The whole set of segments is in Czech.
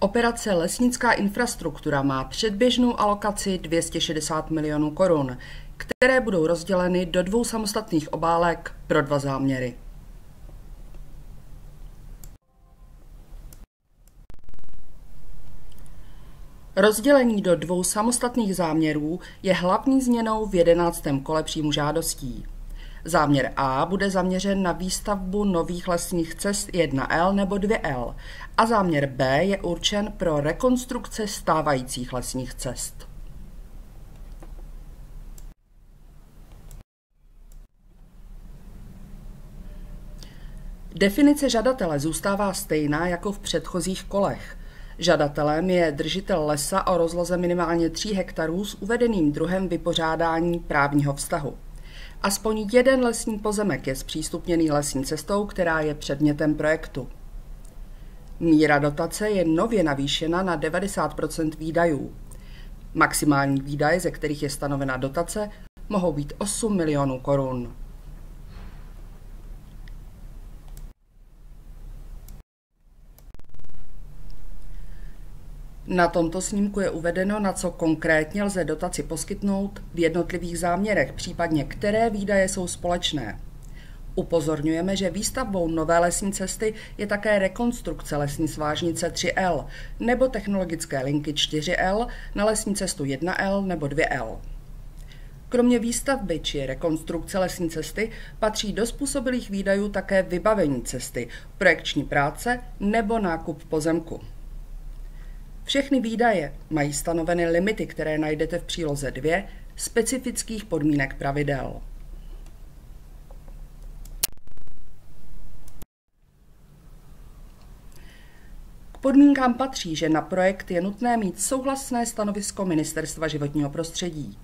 Operace Lesnická infrastruktura má předběžnou alokaci 260 milionů korun, které budou rozděleny do dvou samostatných obálek pro dva záměry. Rozdělení do dvou samostatných záměrů je hlavní změnou v jedenáctém kole příjmu žádostí. Záměr A bude zaměřen na výstavbu nových lesních cest 1L nebo 2L a záměr B je určen pro rekonstrukce stávajících lesních cest. Definice žadatele zůstává stejná jako v předchozích kolech. Žadatelem je držitel lesa o rozloze minimálně 3 hektarů s uvedeným druhem vypořádání právního vztahu. Aspoň jeden lesní pozemek je zpřístupněný lesní cestou, která je předmětem projektu. Míra dotace je nově navýšena na 90% výdajů. Maximální výdaje, ze kterých je stanovena dotace, mohou být 8 milionů korun. Na tomto snímku je uvedeno, na co konkrétně lze dotaci poskytnout v jednotlivých záměrech, případně které výdaje jsou společné. Upozorňujeme, že výstavbou nové lesní cesty je také rekonstrukce lesní svážnice 3L nebo technologické linky 4L na lesní cestu 1L nebo 2L. Kromě výstavby či rekonstrukce lesní cesty patří do způsobilých výdajů také vybavení cesty, projekční práce nebo nákup pozemku. Všechny výdaje mají stanoveny limity, které najdete v příloze 2 specifických podmínek pravidel. K podmínkám patří, že na projekt je nutné mít souhlasné stanovisko Ministerstva životního prostředí.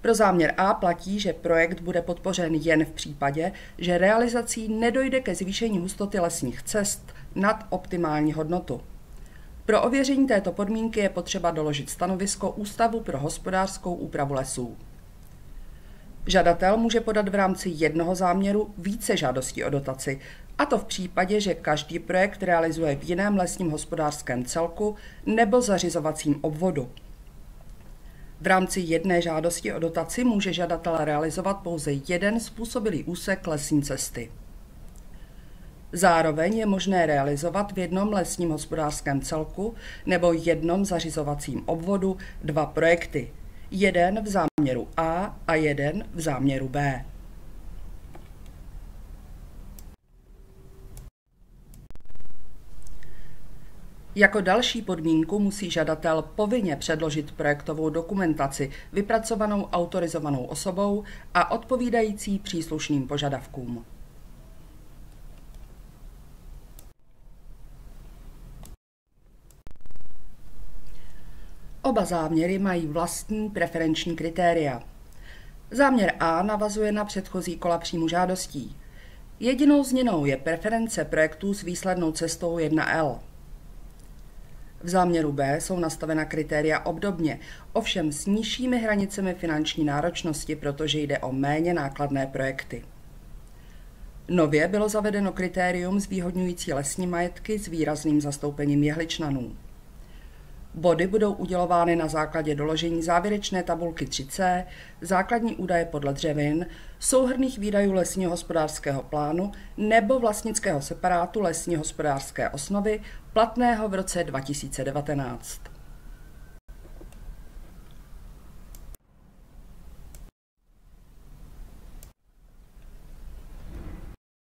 Pro záměr A platí, že projekt bude podpořen jen v případě, že realizací nedojde ke zvýšení hustoty lesních cest nad optimální hodnotu. Pro ověření této podmínky je potřeba doložit stanovisko Ústavu pro hospodářskou úpravu lesů. Žadatel může podat v rámci jednoho záměru více žádostí o dotaci, a to v případě, že každý projekt realizuje v jiném lesním hospodářském celku nebo zařizovacím obvodu. V rámci jedné žádosti o dotaci může žadatel realizovat pouze jeden způsobilý úsek lesní cesty. Zároveň je možné realizovat v jednom lesním hospodářském celku nebo jednom zařizovacím obvodu dva projekty. Jeden v záměru A a jeden v záměru B. Jako další podmínku musí žadatel povinně předložit projektovou dokumentaci vypracovanou autorizovanou osobou a odpovídající příslušným požadavkům. Oba záměry mají vlastní preferenční kritéria. Záměr A navazuje na předchozí kola příjmu žádostí. Jedinou změnou je preference projektů s výslednou cestou 1L. V záměru B jsou nastavena kritéria obdobně, ovšem s nižšími hranicemi finanční náročnosti, protože jde o méně nákladné projekty. Nově bylo zavedeno kritérium zvýhodňující lesní majetky s výrazným zastoupením jehličnanů. Body budou udělovány na základě doložení závěrečné tabulky 3C, základní údaje podle dřevin, souhrných výdajů lesního hospodářského plánu nebo vlastnického separátu lesní hospodářské osnovy platného v roce 2019.